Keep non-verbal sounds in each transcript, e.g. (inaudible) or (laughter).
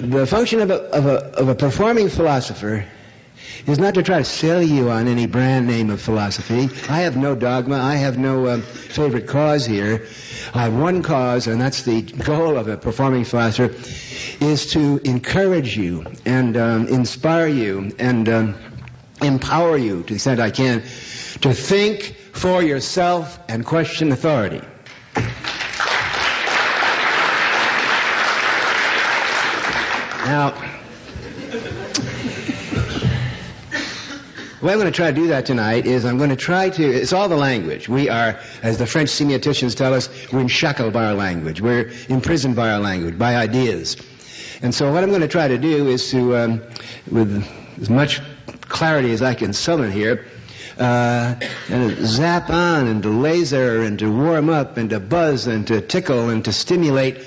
The function of a, of a, of a performing philosopher is not to try to sell you on any brand name of philosophy. I have no dogma. I have no um, favorite cause here. I have one cause, and that's the goal of a performing philosopher, is to encourage you and um, inspire you and um, empower you to the extent I can to think for yourself and question authority. Now, the way I'm going to try to do that tonight is I'm going to try to, it's all the language. We are, as the French semioticians tell us, we're in shackled by our language. We're imprisoned by our language, by ideas. And so what I'm going to try to do is to, um, with as much clarity as I can summon here, uh, and zap on and to laser and to warm up and to buzz and to tickle and to stimulate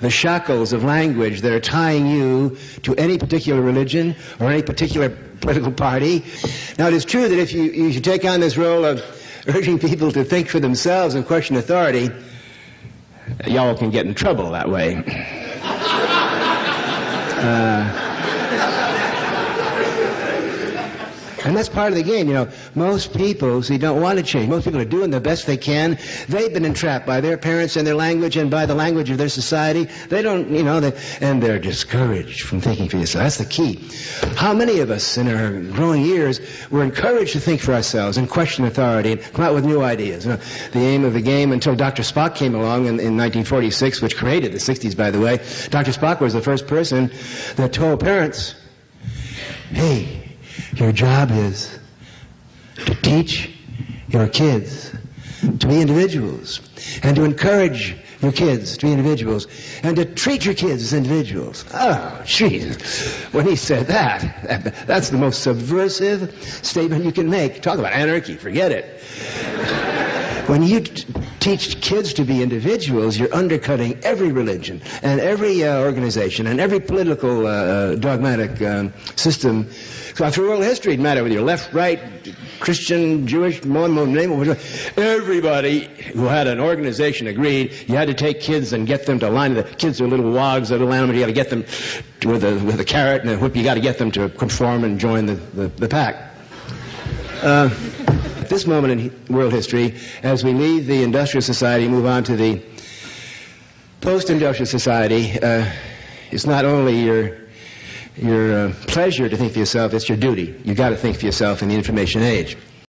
the shackles of language that are tying you to any particular religion or any particular political party. Now, it is true that if you, take on this role of (laughs) urging people to think for themselves and question authority, y'all can get in trouble that way. (laughs) Uh, And that's part of the game. You know, most people, see, don't want to change. Most people are doing the best they can. They've been entrapped by their parents and their language and by the language of their society. They don't, you know, they, and they're discouraged from thinking for yourself. That's the key. How many of us in our growing years were encouraged to think for ourselves and question authority and come out with new ideas? You know, the aim of the game until Dr. Spock came along in, in 1946, which created the 60s, by the way. Dr. Spock was the first person that told parents, hey, your job is to teach your kids to be individuals and to encourage your kids to be individuals and to treat your kids as individuals. Oh, jeez. When he said that, (laughs) that's the most subversive statement you can make. Talk about anarchy. Forget it. When you teach kids to be individuals, you're undercutting every religion and every uh, organization and every political uh, uh dogmatic um, system so through world history, it matter whether you're left, right, Christian, Jewish, Muslim, name it. Everybody who had an organization agreed you had to take kids and get them to line. The kids are little wogs, they're little animals. You got to get them with a with a carrot and a whip. You got to get them to conform and join the the, the pack. Uh, this moment in world history, as we leave the industrial society, and move on to the post-industrial society, uh, it's not only your your uh, pleasure to think for yourself, it's your duty. You've got to think for yourself in the information age.